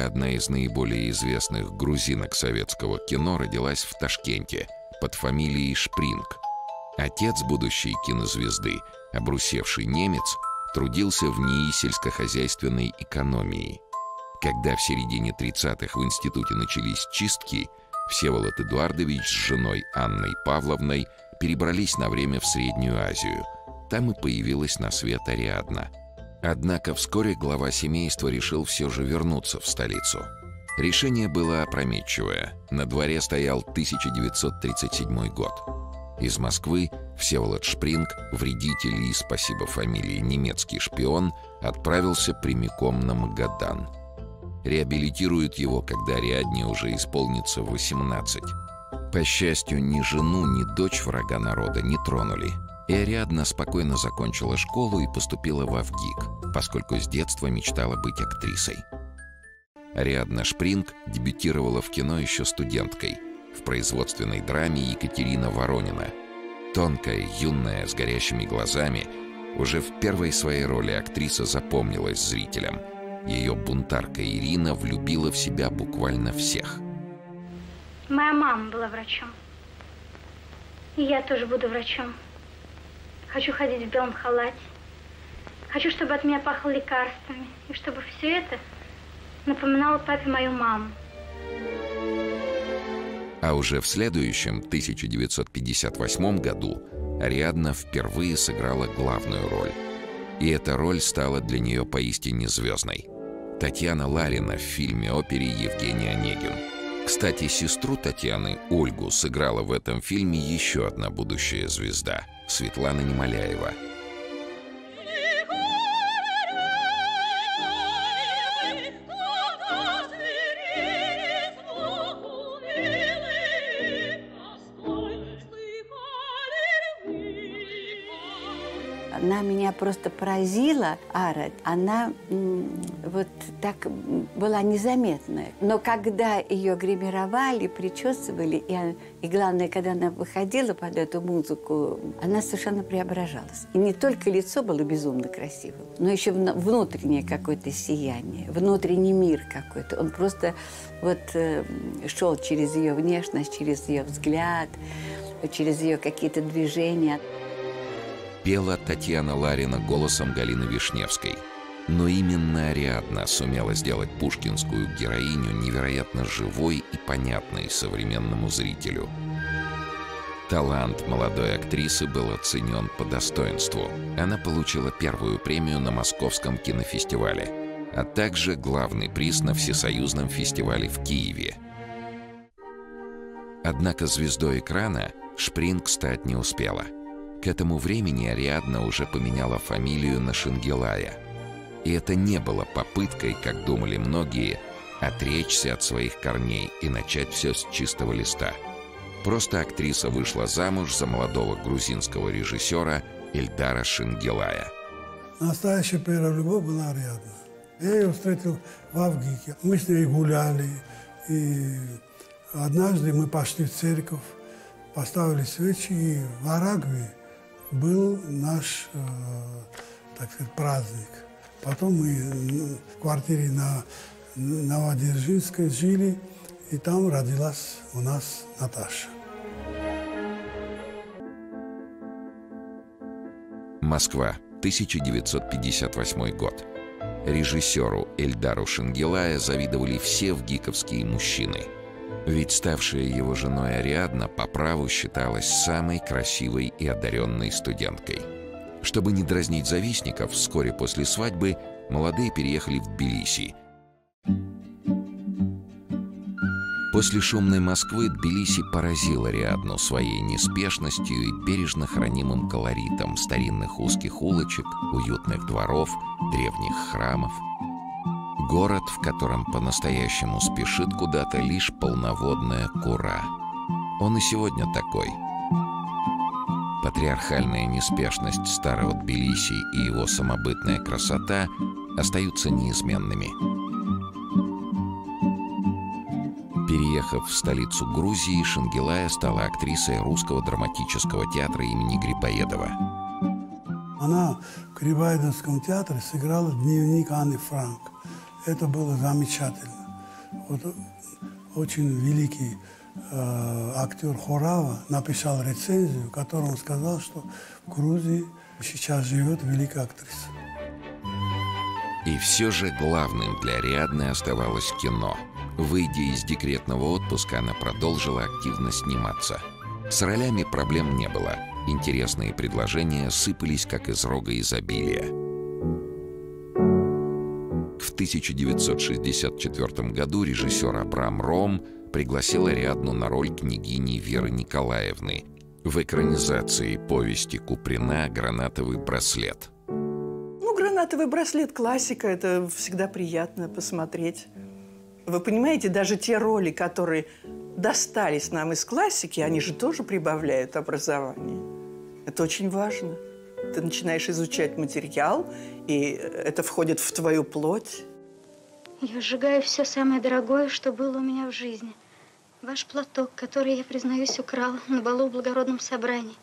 Одна из наиболее известных грузинок советского кино родилась в Ташкенте под фамилией Шпринг. Отец будущей кинозвезды, обрусевший немец, трудился в НИИ сельскохозяйственной экономии. Когда в середине 30-х в институте начались чистки, Всеволод Эдуардович с женой Анной Павловной перебрались на время в Среднюю Азию. Там и появилась на свет Ариадна – Однако вскоре глава семейства решил все же вернуться в столицу. Решение было опрометчивое. На дворе стоял 1937 год. Из Москвы Всеволод Шпринг, вредитель и, спасибо фамилии, немецкий шпион, отправился прямиком на Магадан. Реабилитируют его, когда Ариадне уже исполнится 18. По счастью, ни жену, ни дочь врага народа не тронули – и Ариадна спокойно закончила школу и поступила в Авгик, поскольку с детства мечтала быть актрисой. Ариадна Шпринг дебютировала в кино еще студенткой в производственной драме Екатерина Воронина. Тонкая, юная, с горящими глазами, уже в первой своей роли актриса запомнилась зрителям. Ее бунтарка Ирина влюбила в себя буквально всех. Моя мама была врачом. И я тоже буду врачом. Хочу ходить в белом халате. Хочу, чтобы от меня пахло лекарствами. И чтобы все это напоминало папе мою маму. А уже в следующем, 1958 году, Ариадна впервые сыграла главную роль. И эта роль стала для нее поистине звездной. Татьяна Ларина в фильме-опере «Евгений Онегин». Кстати, сестру Татьяны, Ольгу, сыграла в этом фильме еще одна будущая звезда – Светлана Немоляева – она меня просто поразила, Ара. Она вот так была незаметная. Но когда ее гримировали, причесывали, и, и главное, когда она выходила под эту музыку, она совершенно преображалась. И не только лицо было безумно красивым, но еще внутреннее какое-то сияние, внутренний мир какой-то. Он просто вот э, шел через ее внешность, через ее взгляд, через ее какие-то движения пела Татьяна Ларина голосом Галины Вишневской. Но именно Ариадна сумела сделать пушкинскую героиню невероятно живой и понятной современному зрителю. Талант молодой актрисы был оценен по достоинству. Она получила первую премию на Московском кинофестивале, а также главный приз на Всесоюзном фестивале в Киеве. Однако звездой экрана Шпринг стать не успела – к этому времени Ариадна уже поменяла фамилию на Шенгелая. И это не было попыткой, как думали многие, отречься от своих корней и начать все с чистого листа. Просто актриса вышла замуж за молодого грузинского режиссера Эльдара Шенгелая. Настоящая первая любовь была Ариадна. Я ее встретил в Авгике. Мы с ней гуляли. И однажды мы пошли в церковь, поставили свечи, и в Арагве был наш, э, так сказать, праздник. Потом мы в квартире на Новодержинской жили, и там родилась у нас Наташа. Москва, 1958 год. Режиссеру Эльдару Шенгелая завидовали все вгиковские мужчины – ведь ставшая его женой Ариадна по праву считалась самой красивой и одаренной студенткой. Чтобы не дразнить завистников, вскоре после свадьбы молодые переехали в Тбилиси. После шумной Москвы Тбилиси поразил Ариадну своей неспешностью и бережно хранимым колоритом старинных узких улочек, уютных дворов, древних храмов – Город, в котором по-настоящему спешит куда-то лишь полноводная кура. Он и сегодня такой. Патриархальная неспешность старого Тбилиси и его самобытная красота остаются неизменными. Переехав в столицу Грузии, Шангелая стала актрисой русского драматического театра имени Грибоедова. Она в Грибоедовском театре сыграла дневник Анны Франк. Это было замечательно. Вот очень великий э, актер Хорава написал рецензию, в которой он сказал, что в Грузии сейчас живет великая актриса. И все же главным для Ариадны оставалось кино. Выйдя из декретного отпуска, она продолжила активно сниматься. С ролями проблем не было. Интересные предложения сыпались, как из рога изобилия. В 1964 году режиссер Абрам Ром пригласил Ариадну на роль княгини Веры Николаевны в экранизации повести Куприна «Гранатовый браслет». Ну, гранатовый браслет – классика, это всегда приятно посмотреть. Вы понимаете, даже те роли, которые достались нам из классики, они же тоже прибавляют образование. Это очень важно. Ты начинаешь изучать материал, и это входит в твою плоть. Я сжигаю все самое дорогое, что было у меня в жизни – Ваш платок, который, я признаюсь, украла на балу в благородном собрании.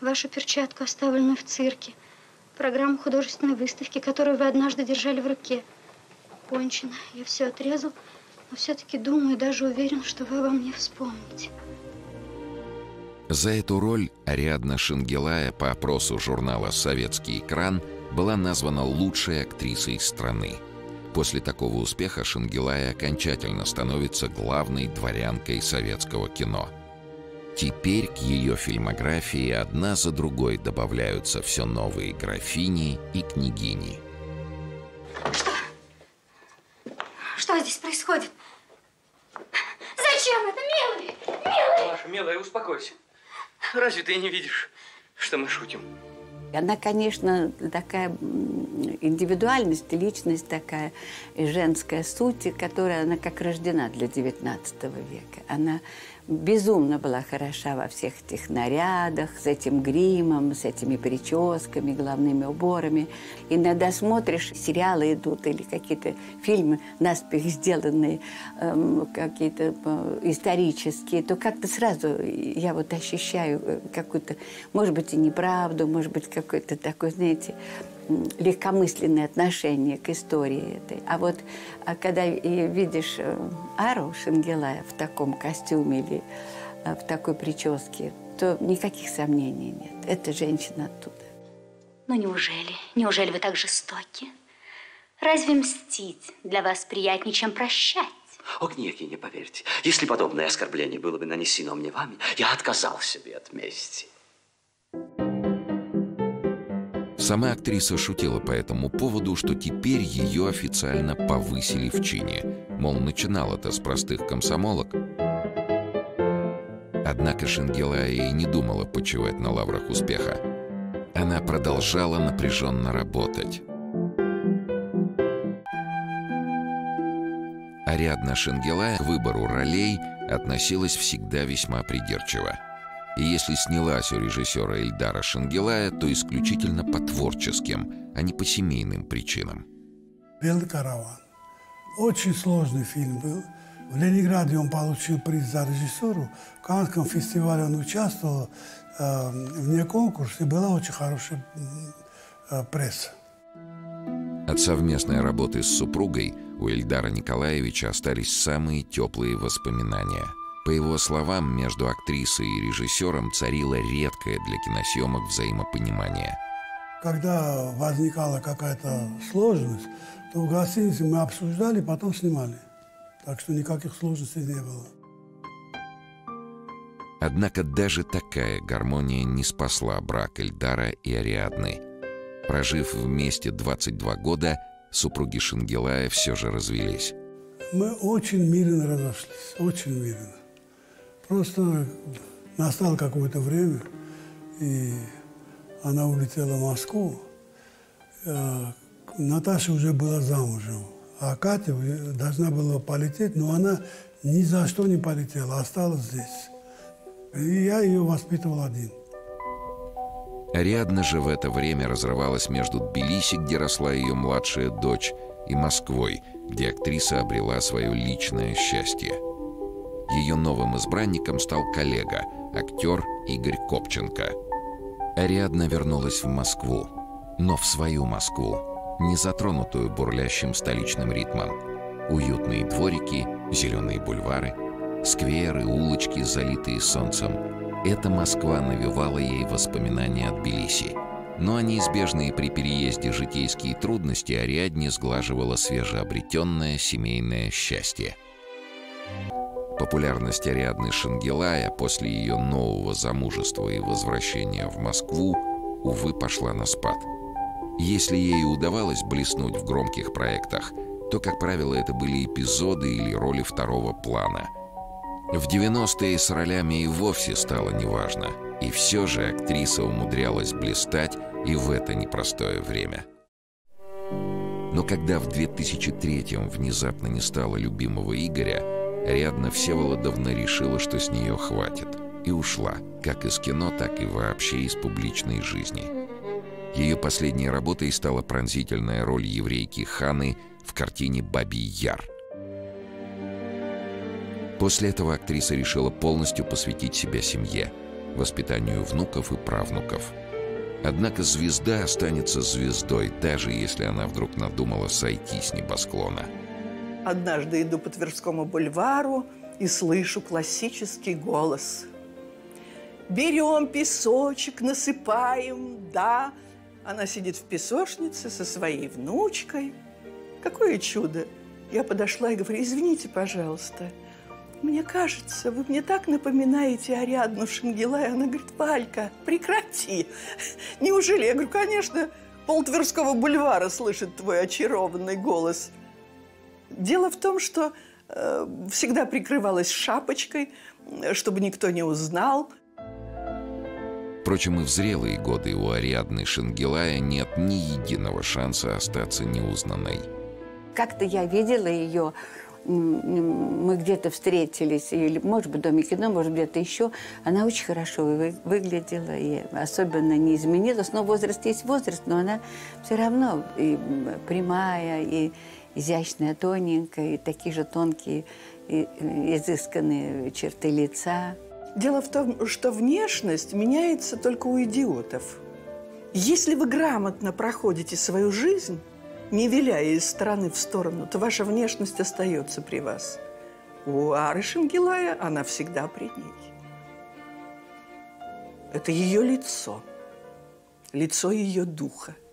Вашу перчатку, оставленную в цирке. Программу художественной выставки, которую вы однажды держали в руке. Кончено. Я все отрезал, но все-таки думаю, даже уверен, что вы обо мне вспомните. За эту роль Ариадна Шенгелая по опросу журнала «Советский экран» была названа лучшей актрисой страны. После такого успеха Шангелая окончательно становится главной дворянкой советского кино. Теперь к ее фильмографии одна за другой добавляются все новые графини и княгини. Что? Что здесь происходит? Зачем это, милый? Милый! Маша, милая, успокойся. Разве ты не видишь, что мы шутим? Она, конечно, такая индивидуальность, личность такая, и женская суть, которая она как рождена для XIX века. Она безумно была хороша во всех этих нарядах, с этим гримом, с этими прическами, головными уборами. Иногда смотришь, сериалы идут или какие-то фильмы наспех сделанные, эм, какие-то э, исторические, то как-то сразу я вот ощущаю э, какую-то, может быть, и неправду, может быть, какой-то такой, знаете, легкомысленное отношение к истории этой. А вот а когда видишь э, Ару Шенгелая в таком костюме или э, в такой прическе, то никаких сомнений нет. Это женщина оттуда. Но неужели? Неужели вы так жестоки? Разве мстить для вас приятнее, чем прощать? О, княгиня, поверьте, если подобное оскорбление было бы нанесено мне вами, я отказался бы от мести. Сама актриса шутила по этому поводу, что теперь ее официально повысили в чине. Мол, начинала-то с простых комсомолок. Однако Шенгелая и не думала почивать на лаврах успеха. Она продолжала напряженно работать. Ариадна Шенгелая к выбору ролей относилась всегда весьма придирчиво. И если снялась у режиссера Эльдара Шангелая, то исключительно по творческим, а не по семейным причинам. «Белый караван». Очень сложный фильм был. В Ленинграде он получил приз за режиссуру. В Каннском фестивале он участвовал э, вне конкурса, и была очень хорошая э, пресса. От совместной работы с супругой у Эльдара Николаевича остались самые теплые воспоминания – по его словам, между актрисой и режиссером царило редкое для киносъемок взаимопонимание. Когда возникала какая-то сложность, то в гостинице мы обсуждали, потом снимали. Так что никаких сложностей не было. Однако даже такая гармония не спасла брак Эльдара и Ариадны. Прожив вместе 22 года, супруги Шангелая все же развелись. Мы очень мирно разошлись, очень мирно. Просто настало какое-то время, и она улетела в Москву. Э, Наташа уже была замужем, а Катя должна была полететь, но она ни за что не полетела, осталась здесь. И я ее воспитывал один. Ариадна же в это время разрывалась между Тбилиси, где росла ее младшая дочь, и Москвой, где актриса обрела свое личное счастье – ее новым избранником стал коллега, актер Игорь Копченко. Ариадна вернулась в Москву, но в свою Москву, не затронутую бурлящим столичным ритмом. Уютные дворики, зеленые бульвары, скверы, улочки, залитые солнцем. Эта Москва навевала ей воспоминания от Тбилиси. Но неизбежные при переезде житейские трудности Ариадне сглаживало свежеобретенное семейное счастье. Популярность Ариадны Шангелая после ее нового замужества и возвращения в Москву, увы, пошла на спад. Если ей удавалось блеснуть в громких проектах, то, как правило, это были эпизоды или роли второго плана. В 90-е с ролями и вовсе стало неважно, и все же актриса умудрялась блистать и в это непростое время. Но когда в 2003-м внезапно не стало любимого Игоря, Рядна Всеволодовна решила, что с нее хватит, и ушла, как из кино, так и вообще из публичной жизни. Ее последней работой стала пронзительная роль еврейки Ханы в картине «Бабий Яр». После этого актриса решила полностью посвятить себя семье, воспитанию внуков и правнуков. Однако звезда останется звездой, даже если она вдруг надумала сойти с небосклона. Однажды иду по Тверскому бульвару и слышу классический голос. Берем песочек, насыпаем, да. Она сидит в песочнице со своей внучкой. Какое чудо! Я подошла и говорю, извините, пожалуйста, мне кажется, вы мне так напоминаете Ариадну Шангелай. Она говорит, Валька, прекрати. Неужели? Я говорю, конечно, пол Тверского бульвара слышит твой очарованный голос. Дело в том, что э, всегда прикрывалась шапочкой, чтобы никто не узнал. Впрочем, и в зрелые годы у Ариадны Шангелая нет ни единого шанса остаться неузнанной. Как-то я видела ее мы где-то встретились, или, может быть, в Доме кино, может, где-то еще. Она очень хорошо вы, выглядела и особенно не изменилась. Но возраст есть возраст, но она все равно и прямая, и изящная, тоненькая, и такие же тонкие, и изысканные черты лица. Дело в том, что внешность меняется только у идиотов. Если вы грамотно проходите свою жизнь, не виляя из стороны в сторону, то ваша внешность остается при вас. У Ары Шенгелая она всегда при ней. Это ее лицо, лицо ее духа –